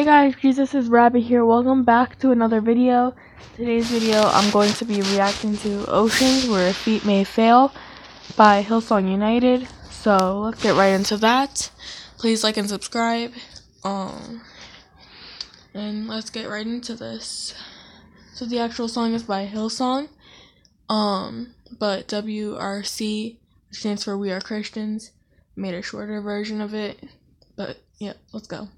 Hey guys, Jesus is Rabbit here. Welcome back to another video. Today's video, I'm going to be reacting to Oceans Where Feet May Fail by Hillsong United. So let's get right into that. Please like and subscribe. Um, and let's get right into this. So the actual song is by Hillsong. Um, but WRC stands for We Are Christians. Made a shorter version of it. But yeah, let's go.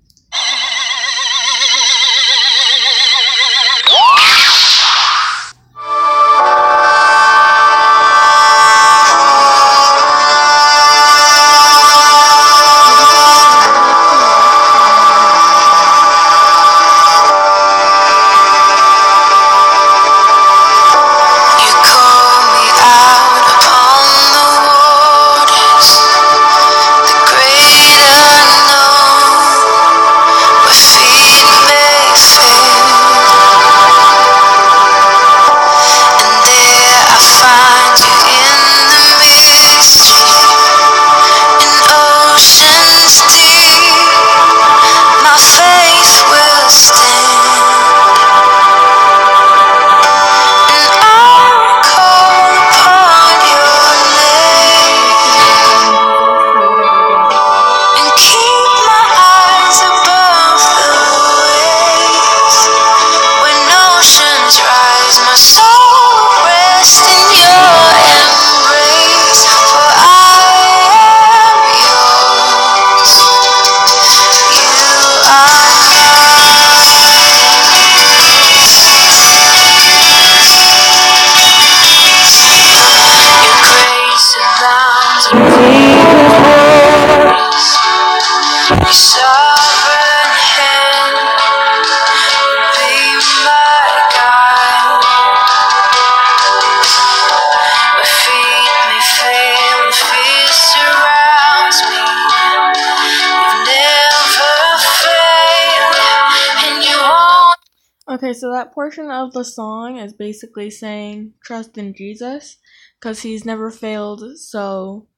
Okay, so that portion of the song is basically saying trust in Jesus because he's never failed. So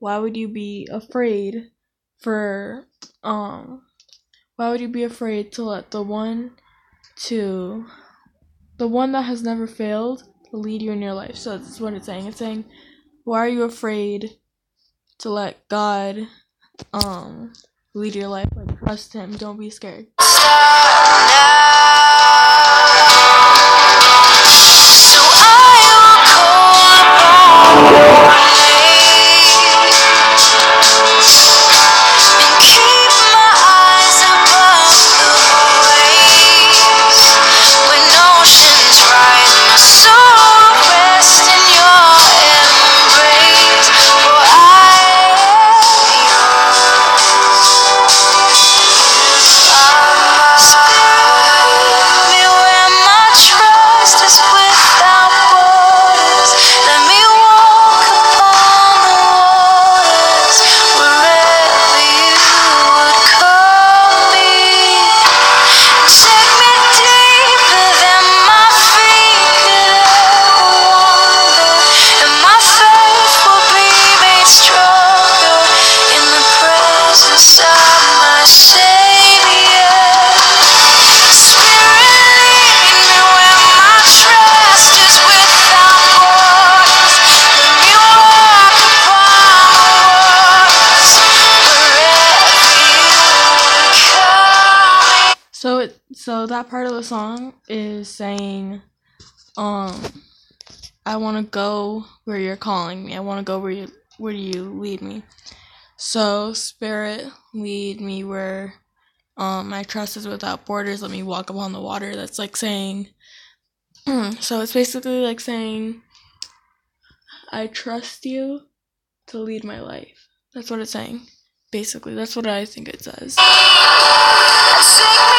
why would you be afraid for um why would you be afraid to let the one to the one that has never failed lead you in your life? So that's what it's saying. It's saying why are you afraid to let God um lead your life? Like trust him. Don't be scared. So So that part of the song is saying, um, I want to go where you're calling me. I want to go where you where you lead me. So Spirit, lead me where um my trust is without borders. Let me walk upon the water. That's like saying. so it's basically like saying, I trust you to lead my life. That's what it's saying. Basically, that's what I think it says.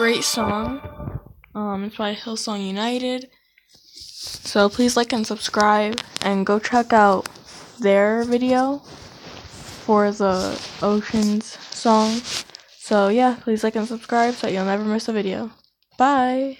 great song. Um, it's by Hillsong United. So please like and subscribe and go check out their video for the Oceans song. So yeah, please like and subscribe so you'll never miss a video. Bye.